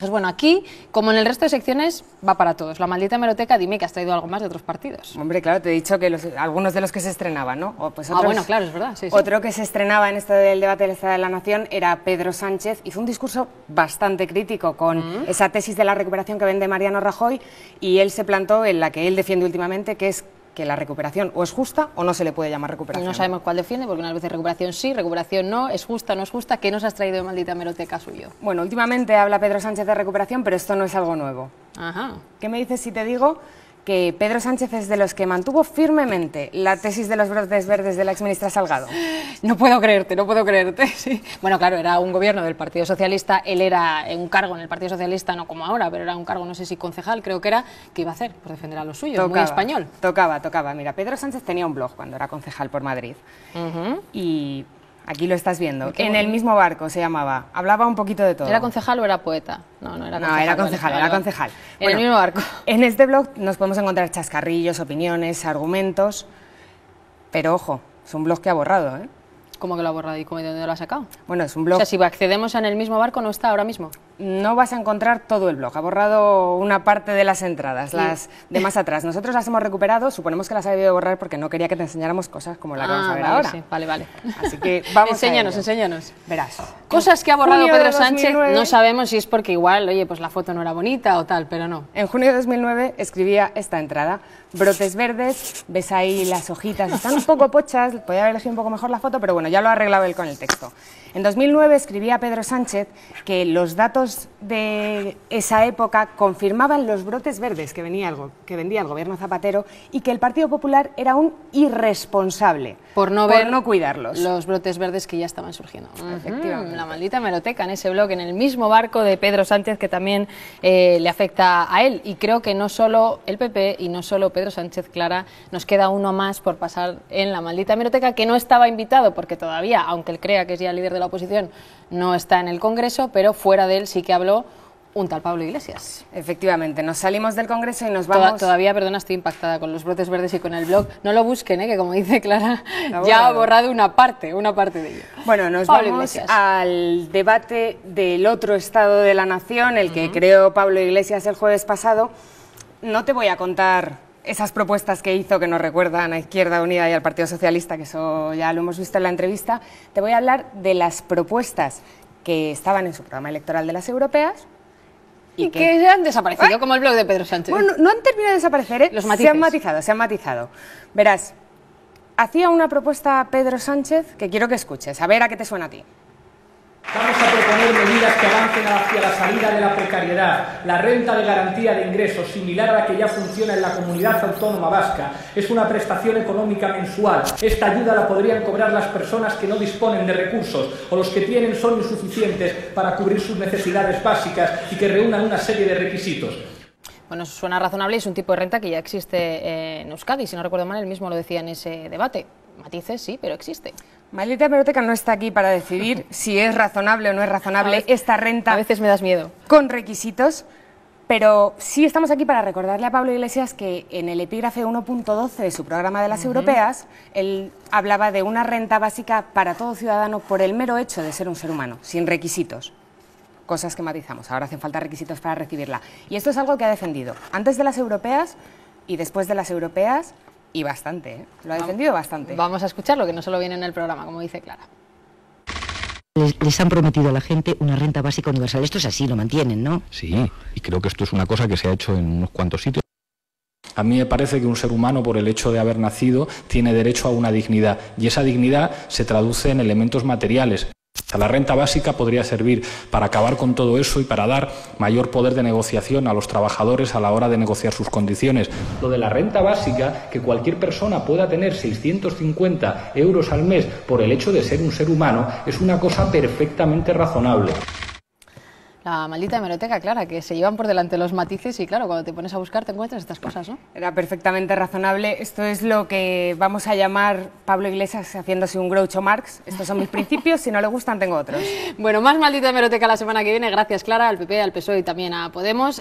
Pues bueno, aquí, como en el resto de secciones, va para todos. La maldita hemeroteca, dime que has traído algo más de otros partidos. Hombre, claro, te he dicho que los- algunos de los que se estrenaban, ¿no? O, pues Ah, bueno, claro, es verdad, sí, sí. Otro que se estrenaba en esto del debate del Estado de la Nación era Pedro Sánchez. Hizo un discurso bastante crítico con Mm. esa tesis de la recuperación que vende Mariano Rajoy y él se plantó en la que él defiende últimamente, que es que la recuperación o es justa o no se le puede llamar recuperación. No sabemos cuál defiende, porque unas veces recuperación sí, recuperación no, es justa, no es justa. ¿Qué nos has traído de maldita hemeroteca suyo? Bueno, últimamente habla Pedro Sánchez de recuperación, pero esto no es algo nuevo. Ajá. ¿Qué me dices si te digo que Pedro Sánchez es de los que mantuvo firmemente la tesis de los brotes verdes de la exministra Salgado? No puedo creerte, no puedo creerte. sí. Bueno, claro, era un gobierno del Partido Socialista, él era un cargo en el Partido Socialista, no como ahora, pero era un cargo, no sé si concejal, creo que era, ¿qué iba a hacer? Pues defender a los suyos, muy español. Tocaba, tocaba. Mira, Pedro Sánchez tenía un blog cuando era concejal por Madrid. Y aquí lo estás viendo. Qué En el mismo barco se llamaba. Hablaba un poquito de todo. ¿Era concejal o era poeta? No, no era No, concejal. era vale, concejal, era concejal. En Bueno, el mismo barco. En este blog nos podemos encontrar chascarrillos, opiniones, argumentos. Pero ojo, es un blog que ha borrado, ¿eh? ¿Cómo que lo ha borrado y cómo de dónde lo ha sacado? Bueno, es un O blog. sea, si accedemos en el mismo barco, no está ahora mismo. No vas a encontrar todo el blog. Ha borrado una parte de las entradas, las de más atrás. Nosotros las hemos recuperado. Suponemos que las ha debido borrar porque no quería que te enseñáramos cosas como la que vamos Ah, a ver vale, ahora. sí, vale, vale. Así que vamos a enséñanos, ello. enséñanos. Verás. Cosas que ha borrado Pedro Sánchez, 2009. no sabemos si es porque igual, oye, pues la foto no era bonita o tal, pero no. En junio de 2009 escribía esta entrada. Brotes verdes, ves ahí las hojitas, están un poco pochas, podía haber elegido un poco mejor la foto, pero bueno, ya lo ha arreglado él con el texto. En 2009 escribía Pedro Sánchez que los datos de esa época confirmaban los brotes verdes que, venía el que vendía el gobierno Zapatero y que el Partido Popular era un irresponsable Por no ver no cuidarlos. los brotes verdes que ya estaban surgiendo. Efectivamente. La maldita meroteca en ese blog, en el mismo barco de Pedro Sánchez que también eh, le afecta a él. Y creo que no solo el PP y no solo Pedro Sánchez Clara, nos queda uno más por pasar en la maldita meroteca que no estaba invitado porque todavía, aunque él crea que es ya líder de la oposición, no está en el Congreso, pero fuera de él sí que habló un tal Pablo Iglesias. Efectivamente, nos salimos del Congreso y nos Toda- vamos... todavía, perdona, estoy impactada con los brotes verdes y con el blog. No lo busquen, ¿eh? que como dice Clara, ya ha borrado. una parte, una parte de ello. Bueno, nos Pablo vamos Iglesias. al debate del otro Estado de la Nación, el que creó Pablo Iglesias el jueves pasado. No te voy a contar esas propuestas que hizo que nos recuerdan a Izquierda Unida y al Partido Socialista, que eso ya lo hemos visto en la entrevista. Te voy a hablar de las propuestas que estaban en su programa electoral de las europeas. Y que han desaparecido, como el blog de Pedro Sánchez. Bueno, no han terminado de desaparecer, ¿eh? Los Se han matizado, se han matizado. Verás, hacía una propuesta Pedro Sánchez que quiero que escuches, a ver a qué te suena a ti. Vamos a proponer medidas que avancen hacia la salida de la precariedad. La renta de garantía de ingresos, similar a la que ya funciona en la comunidad autónoma vasca, es una prestación económica mensual. Esta ayuda la podrían cobrar las personas que no disponen de recursos o los que tienen son insuficientes para cubrir sus necesidades básicas y que reúnan una serie de requisitos. Bueno, suena razonable y es un tipo de renta que ya existe en Euskadi. Si no recuerdo mal, él mismo lo decía en ese debate. Matices sí, pero existe. Maldita Hemeroteca no está aquí para decidir si es razonable o no es razonable veces- esta renta A veces me das miedo. con requisitos, pero sí estamos aquí para recordarle a Pablo Iglesias que en el epígrafe 1.12 de su programa de las europeas, él hablaba de una renta básica para todo ciudadano por el mero hecho de ser un ser humano, sin requisitos. Cosas que matizamos. Ahora hacen falta requisitos para recibirla. Y esto es algo que ha defendido antes de las europeas y después de las europeas, y bastante, ¿eh? Lo ha defendido bastante. Vamos a escucharlo, que no solo viene en el programa, como dice Clara. Les, les han prometido a la gente una renta básica universal. Esto es así, lo mantienen, ¿no? Sí, y creo que esto es una cosa que se ha hecho en unos cuantos sitios. A mí me parece que un ser humano, por el hecho de haber nacido, tiene derecho a una dignidad y esa dignidad se traduce en elementos materiales. La renta básica podría servir para acabar con todo eso y para dar mayor poder de negociación a los trabajadores a la hora de negociar sus condiciones. Lo de la renta básica, que cualquier persona pueda tener 650 euros al mes por el hecho de ser un ser humano, es una cosa perfectamente razonable. La maldita hemeroteca, Clara, que se llevan por delante los matices y claro, cuando te pones a buscar te encuentras estas cosas, ¿no? Era perfectamente razonable. Esto es lo que vamos a llamar Pablo Iglesias haciéndose un Groucho Marx. Estos son mis principios. Si no le gustan, tengo otros. Bueno, más maldita hemeroteca la semana que viene. Gracias, Clara, al PP, al PSOE y también a Podemos.